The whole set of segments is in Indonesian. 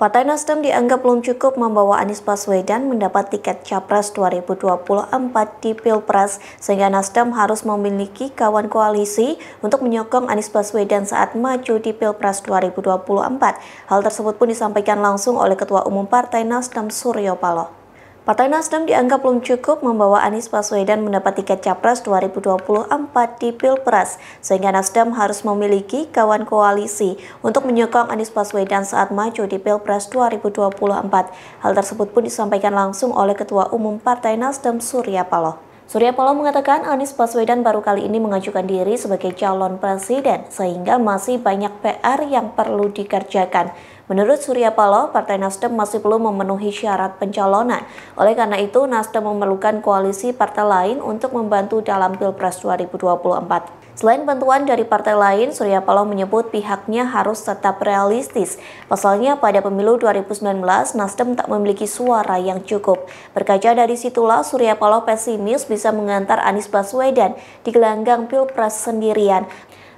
Partai Nasdem dianggap belum cukup membawa Anies Baswedan mendapat tiket Capres 2024 di Pilpres, sehingga Nasdem harus memiliki kawan koalisi untuk menyokong Anies Baswedan saat maju di Pilpres 2024. Hal tersebut pun disampaikan langsung oleh Ketua Umum Partai Nasdem Suryo Paloh. Partai Nasdem dianggap belum cukup membawa Anies Baswedan mendapat tiket Capres 2024 di Pilpres, sehingga Nasdem harus memiliki kawan koalisi untuk menyokong Anies Baswedan saat maju di Pilpres 2024. Hal tersebut pun disampaikan langsung oleh Ketua Umum Partai Nasdem Surya Paloh. Surya Paloh mengatakan Anies Baswedan baru kali ini mengajukan diri sebagai calon presiden, sehingga masih banyak PR yang perlu dikerjakan. Menurut Surya Paloh, Partai Nasdem masih belum memenuhi syarat pencalonan. Oleh karena itu, Nasdem memerlukan koalisi partai lain untuk membantu dalam Pilpres 2024. Selain bantuan dari partai lain, Surya Paloh menyebut pihaknya harus tetap realistis. Pasalnya pada pemilu 2019, Nasdem tak memiliki suara yang cukup. Berkaca dari situlah, Surya Paloh pesimis bisa mengantar Anies Baswedan di gelanggang Pilpres sendirian.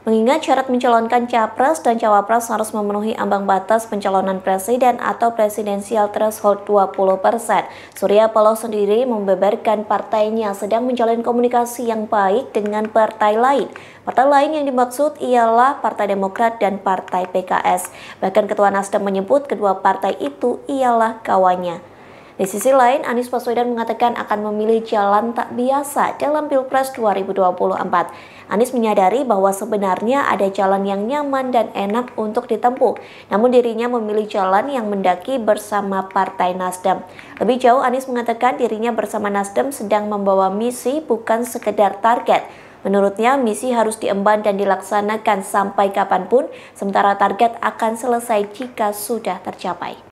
Mengingat syarat mencalonkan capres dan cawapres harus memenuhi ambang batas pencalonan presiden atau presidensial threshold 20%. Surya Paloh sendiri membeberkan partainya sedang menjalin komunikasi yang baik dengan partai lain. Partai lain yang dimaksud ialah Partai Demokrat dan Partai PKS. Bahkan Ketua Nasdem menyebut kedua partai itu ialah kawannya. Di sisi lain, Anies Baswedan mengatakan akan memilih jalan tak biasa dalam Pilpres 2024. Anies menyadari bahwa sebenarnya ada jalan yang nyaman dan enak untuk ditempuh, namun dirinya memilih jalan yang mendaki bersama Partai Nasdem. Lebih jauh, Anies mengatakan dirinya bersama Nasdem sedang membawa misi bukan sekedar target. Menurutnya, misi harus diemban dan dilaksanakan sampai kapan pun, sementara target akan selesai jika sudah tercapai.